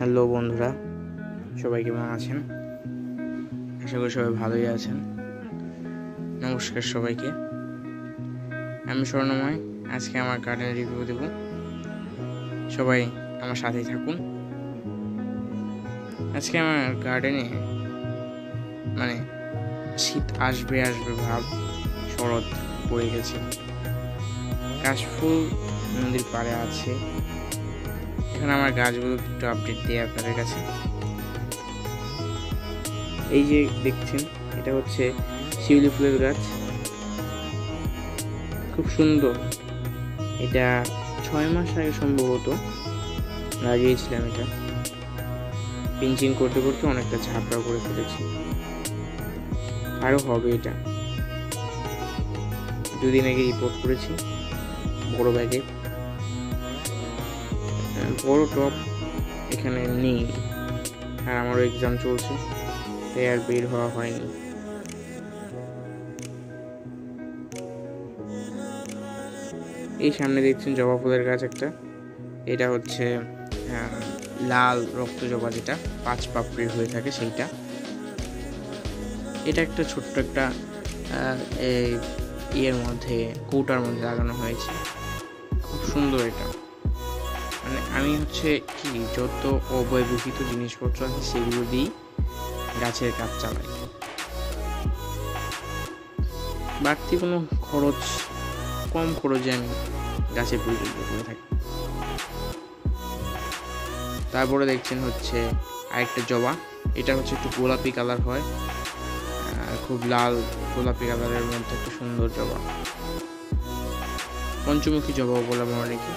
Hello বন্ধুরা, সবাই কেমন আছেন? আশা করি সবাই ভালোই আছেন। নমস্কার সবাইকে। আমি স্বর্ণময়, আজকে আমার গার্ডেন রিভিউ দেব। সবাই আমার সাথেই থাকুন। আজকে আমার গার্ডেনে মানে শীত আসবে আসবে ভাব, শরৎ পড়ে গেছে। কাশফুল নদীর পাড়ে আছে। এখন আমার গাছগুলো একটু আপডেট দিই আপনাদের কাছে। এই যে দেখছেন, এটা হচ্ছে শিউলি ফুলের গাছ। খুব সুন্দর। এটা ছয় মাস আগে সম্ভবত লাগিয়েছিলাম এটা। পিঞ্চিং করতে করতে অনেকটা ঝাপড়া করে ফেলেছি। আরও হবে এটা। দুদিন আগে রিপোর্ট করেছি, বড় ব্যাগে বড় টপ এখানে নেই। আর আমারও এক্সাম চলছে, তাই আর বের হওয়া হয়নি। এই সামনে দেখছেন জবা ফুলের গাছ একটা। এটা হচ্ছে লাল রক্ত জবা যেটা, পাঁচ পাপড়ি হয়ে থাকে সেইটা। এটা একটা ছোট্ট একটা ইয়ের মধ্যে, কৌটার মধ্যে লাগানো হয়েছে। খুব সুন্দর এটা। মানে আমি হচ্ছে কি, যত অব্যবহৃত জিনিসপত্র আছে সেগুলো দিয়েই গাছের কাজ চালাই। বাড়তি কোনো খরচ, কম খরচে আমি গাছের পরিচর্যা করে থাকি। তারপরে দেখছেন হচ্ছে আরেকটা জবা, এটা হচ্ছে একটু গোলাপি কালার হয় খুব লাল গোলাপি কালারের মধ্যে একটা সুন্দর জবা। পঞ্চমুখী জবা বলে আমরা অনেকে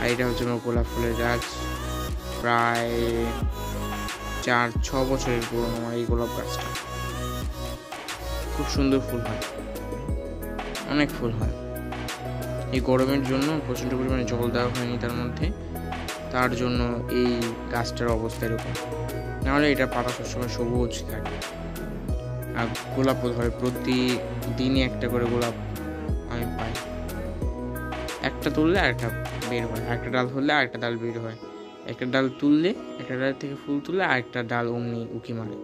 আর এটা হচ্ছে আমার গোলাপ ফুলের গাছ। প্রায় চার, ছ বছরের পুরনো আমার এই গোলাপ গাছটা। খুব সুন্দর ফুল হয়। অনেক ফুল হয়। এই গরমের জন্য প্রচণ্ড পরিমাণে জল দেওয়া হয়নি তার মধ্যে। তার জন্য এই গাছটার অবস্থা এরকম। নাহলে এটা পাতা সবসময় সবুজ থাকে। আর গোলাপও ধরে, প্রতিদিনই একটা করে গোলাপ আমি পাই। একটা তুললে আরেকটা বের হয়। একটা ডাল ধরলে আরেকটা ডাল বের হয়। একটা ডাল তুললে, একটা ডাল থেকে ফুল তুললে আরেকটা ডাল অমনি উঁকি মারে।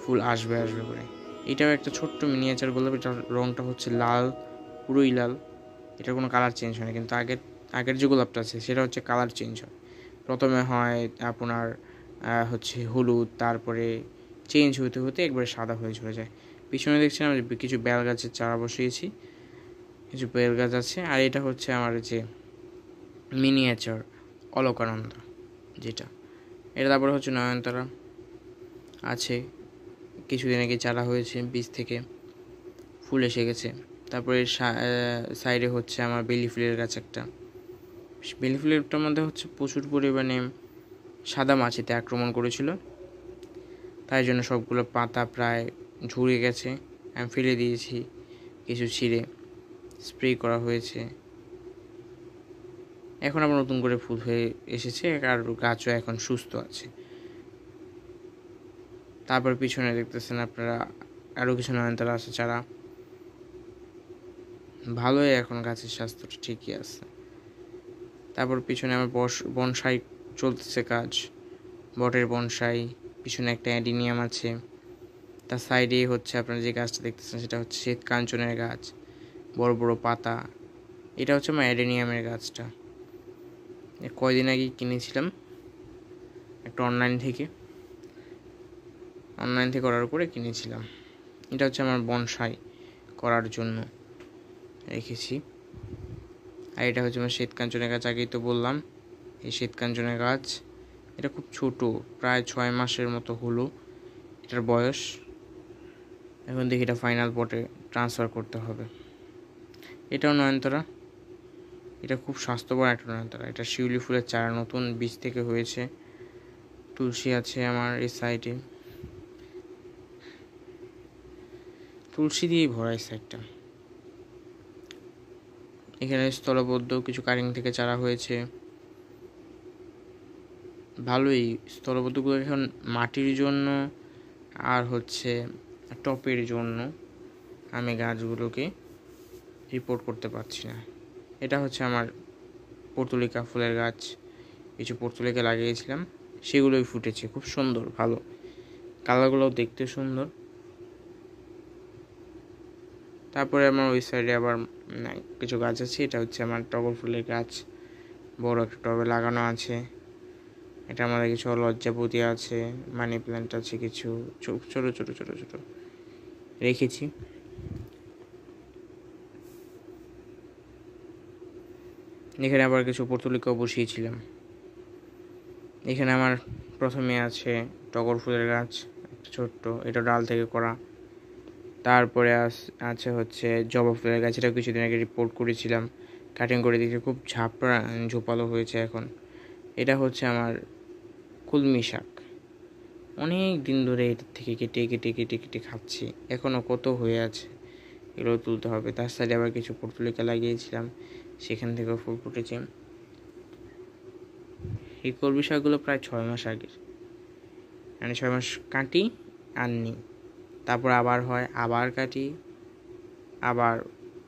ফুল আসবে আসবে করে। এটাও একটা ছোট্ট মিনিয়েচার গোলাপ এটার রঙটা হচ্ছে লাল, পুরোই লাল। এটার কোনো কালার চেঞ্জ হয় না, কিন্তু আগের আগের যে গোলাপটা আছে, সেটা হচ্ছে কালার চেঞ্জ হয়। প্রথমে হয় আপনার হচ্ছে হলুদ, তারপরে চেঞ্জ হতে হতে একবারে সাদা হয়ে চলে যায়। পিছনে দেখছেন আমি কিছু বেল গাছের চারা বসিয়েছি। কিছু বেল গাছ আছে, আর এটা হচ্ছে আমার যে মিনিয়েচার অলকানন্দ যেটা। এটা তারপরে হচ্ছে নয়নতারা। আছে, কিছুদিন আগে চারা হয়েছে বীজ থেকে, ফুল এসে গেছে। তারপরে সাইডে হচ্ছে আমার বেলি ফুলের গাছ একটা। বেলি ফুলেরটার মধ্যে হচ্ছে প্রচুর পরিমাণে সাদা মাছিতে আক্রমণ করেছিল। তাই জন্য সবগুলো পাতা প্রায় ঝুড়ে গেছে। আমি ফেলে দিয়েছি, কিছু ছিঁড়ে স্প্রে করা হয়েছে। এখন আবার নতুন করে ফুল হয়ে এসেছে, আর গাছও এখন সুস্থ আছে। তারপর পিছনে দেখতেছেন আপনারা আরও কিছু নয়নতারা আছে চারা ভালোই এখন গাছের স্বাস্থ্যটা ঠিকই আছে। তারপর পিছনে আমার বস, বনসাই চলতেছে কাজ। বটের বনসাই, পিছনে একটা অ্যাডিনিয়াম আছে। তার সাইডেই হচ্ছে আপনারা যে গাছটা দেখতেছেন সেটা হচ্ছে শ্বেত কাঞ্চনের গাছ, বড় বড় পাতা। এটা হচ্ছে আমার অ্যাডেনিয়ামের গাছটা। কয়দিন আগে কিনেছিলাম, একটা অনলাইন থেকে। অনলাইন থেকে অর্ডার করে কিনেছিলাম। এটা হচ্ছে আমার বনসাই করার জন্য রেখেছি। আর এটা হচ্ছে আমার শ্বেতকাঞ্চনের গাছ, আগেই তো বললাম। এই শ্বেতকাঞ্চনের গাছ, এটা খুব ছোট, প্রায় ছয় মাসের মতো হলো। এটার বয়স, এখন দেখি এটা ফাইনাল পটে ট্রান্সফার করতে হবে। এটাও নয়নতারা। এটা খুব স্বাস্থ্যকর একটা নয়নতারা এটা শিউলি ফুলের চারা, নতুন বীজ থেকে হয়েছে। তুলসী আছে আমার এই সাইডে তুলসী দিয়েই ভরা এই সাইডটা এখানে স্থলবদ্ধ, কিছু কারিং থেকে চারা হয়েছে। ভালোই, স্থলবদ্ধগুলো এখন মাটির জন্য আর হচ্ছে টপের জন্য। আমি গাছগুলোকে রিপোর্ট করতে পারছি না। এটা হচ্ছে আমার পর্তুলিকা ফুলের গাছ। কিছু পর্তুলিকা লাগিয়েছিলাম, সেগুলোই ফুটেছে, খুব সুন্দর, ভালো। কালারগুলোও দেখতে সুন্দর। তারপরে আমার ওই সাইডে আবার কিছু গাছ আছে, এটা হচ্ছে আমার টগর ফুলের গাছ। বড় একটা টবে লাগানো আছে। এটা আমাদের কিছু লজ্জাপতি আছে মানি প্ল্যান্ট আছে কিছু, ছোট ছোট ছোট ছোট ছোট। রেখেছি। এখানে আবার কিছু পর্তুলিকাও বসিয়েছিলাম। এখানে আমার প্রথমে আছে টগর ফুলের গাছ, একটা ছোট্ট, এটা ডাল থেকে করা। তারপরে আছে হচ্ছে জবা ফুলের গাছ, এটাও কিছুদিন আগে রিপোর্ট করেছিলাম। কাটিং করে দিয়েছি খুব ঝাপড়া, ঝোপালো হয়েছে এখন। এটা হচ্ছে আমার কুলমি শাক। অনেক দিন ধরে এটার থেকে কেটে কেটে কেটে কেটে খাচ্ছি। এখনও কত হয়ে আছে, এগুলো তুলতে হবে। তার সাইডে আবার কিছু পর্তুলিকা লাগিয়েছিলাম। সেখান থেকেও ফুল ফুটেছে। এই কলমি শাকগুলো প্রায় ছয় মাস আগের। মানে ছয় মাস কাটি আর নিই। তারপর আবার হয়, আবার কাটি, আবার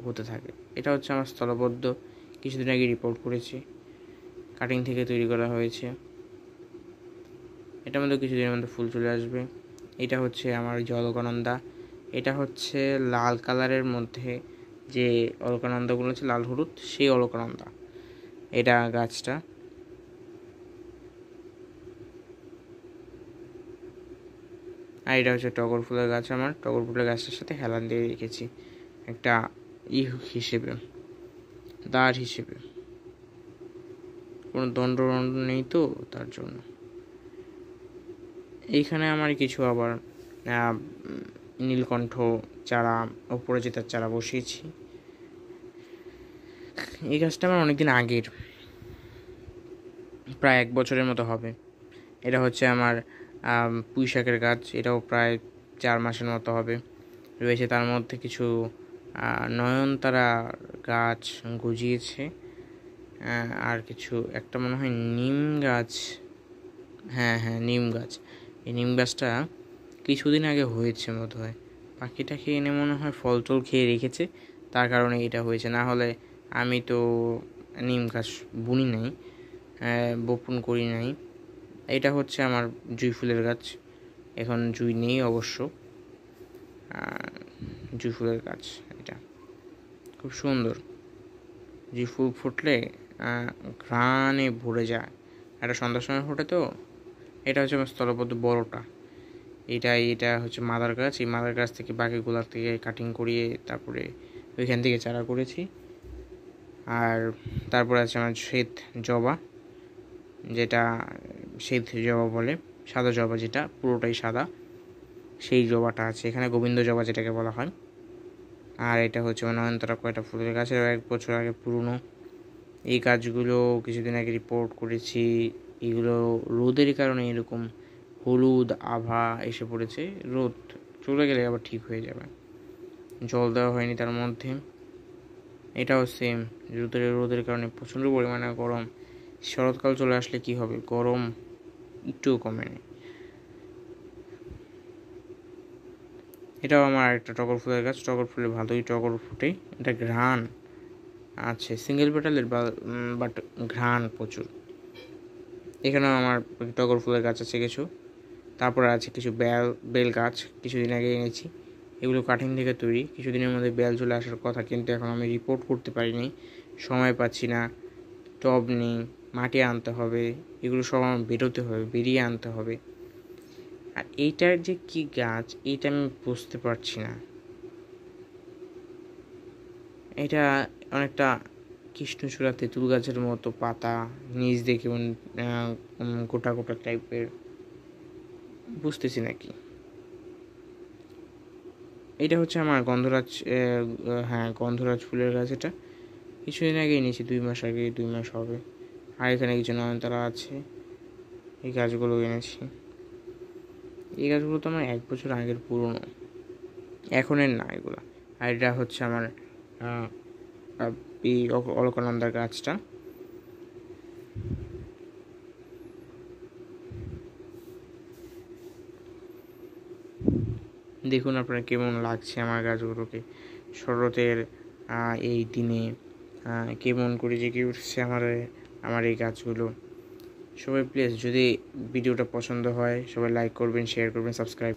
হতে থাকে। এটা হচ্ছে আমার স্থলবদ্ধ, কিছুদিন আগে রিপোর্ট করেছি। কাটিং থেকে তৈরি করা হয়েছে। এটার মধ্যে কিছুদিনের মধ্যে ফুল চলে আসবে। এটা হচ্ছে আমার জলগনন্দা এটা হচ্ছে লাল কালারের মধ্যে যে অলকানন্দাগুলো আছে, লাল হলুদ, সেই অলকানন্দা। এটা গাছটা। আর এটা হচ্ছে টগর ফুলের গাছ আমার। টগর ফুলের গাছটার সাথে হেলান দিয়ে রেখেছি একটা ই হিসেবে, দাঁড় হিসেবে। কোনো দণ্ড দণ্ড নেই তো তার জন্য। এইখানে আমার কিছু আবার নীলকণ্ঠ চারা অপরাজিতার চারা বসিয়েছি। এই গাছটা আমার অনেকদিন আগের। প্রায় এক বছরের মতো হবে। এটা হচ্ছে আমার পুঁই শাকের গাছ। এটাও প্রায় চার মাসের মতো হবে। রয়েছে তার মধ্যে কিছু নয়নতারা গাছ গজিয়েছে। আর কিছু, একটা মনে হয় নিম গাছ। হ্যাঁ হ্যাঁ নিম গাছ। এই নিম গাছটা কিছুদিন আগে হয়েছে বোধ হয় পাখিটা খেয়ে এনে মনে হয় ফল টল খেয়ে রেখেছে। তার কারণে এটা হয়েছে। না হলে আমি তো নিম গাছ বুনি নাই বপন করি নাই। এটা হচ্ছে আমার জুই ফুলের গাছ। এখন জুই নেই অবশ্য। জুই ফুলের গাছ এটা। খুব সুন্দর। জুই ফুল ফুটলে ঘ্রাণে ভরে যায়। এটা সন্ধ্যার সময় ফোটে তো। এটা হচ্ছে আমার স্থলবদ্ধ বড়টা। এটা এটা হচ্ছে মাদার গাছ। এই মাদার গাছ থেকে বাকিগুলার থেকে কাটিং করিয়ে তারপরে ওইখান থেকে চারা করেছি। আর তারপরে আছে আমার শ্বেত জবা, যেটা শ্বেত জবা বলে, সাদা জবা যেটা, পুরোটাই সাদা। সেই জবাটা আছে, এখানে গোবিন্দ জবা যেটাকে বলা হয়। আর এটা হচ্ছে নয়নতারা কয়টা ফুলের গাছের এক বছর আগে পুরনো। এই গাছগুলো কিছুদিন আগে রিপোর্ট করেছি। এগুলো রোদের কারণে এরকম হলুদ, আভা এসে পড়েছে। রোদ চলে গেলে আবার ঠিক হয়ে যাবে। জল দেওয়া হয়নি তার মধ্যে। এটাও সেম রোদের রোদের কারণে প্রচণ্ড পরিমাণে গরম। শরৎকাল চলে আসলে কি হবে? গরম একটুও কমে নেই এটাও আমার একটা টগর ফুলের গাছ। টগর ফুলে ভালোই টগর ফুটে। এটা ঘ্রাণ আছে। সিঙ্গেল পেটালের বাট ঘ্রাণ প্রচুর। এখানেও আমার টগর ফুলের গাছ আছে কিছু। তারপরে আছে কিছু বেল বেল গাছ, কিছুদিন আগে এনেছি। এগুলো কাঠিং থেকে তৈরি। কিছুদিনের মধ্যে বেল চলে আসার কথা, কিন্তু এখন আমি রিপোর্ট করতে পারিনি। সময় পাচ্ছি না। টব নেই, মাটি আনতে হবে, এগুলো সব আমার বেরোতে হবে, বেরিয়ে আনতে হবে। আর এইটার যে কি গাছ, এইটা আমি বুঝতে পারছি না। এটা অনেকটা কৃষ্ণচূড়া তেঁতুল গাছের মতো পাতা, নিচ দেখে গোটা গোটা টাইপের বুঝতেছি নাকি? এটা হচ্ছে আমার গন্ধরাজ হ্যাঁ গন্ধরাজ ফুলের গাছ এটা। কিছুদিন আগে এনেছি, দুই মাস আগে, দুই মাস হবে। আর এখানে কিছু নয়নতারা আছে। এই গাছগুলো এনেছি। এই গাছগুলো তো আমার এক বছর আগের পুরনো। এখনের না এগুলো। আর এটা হচ্ছে আমার এই অলকানন্দার গাছটা। দেখুন আপনার কেমন লাগছে আমার গাছগুলোকে। শরতের এই দিনে কেমন করে জেগে উঠছে আমার আমার এই গাছগুলো। সবাই প্লিজ যদি ভিডিওটা পছন্দ হয়, সবাই লাইক করবেন শেয়ার করবেন সাবস্ক্রাইব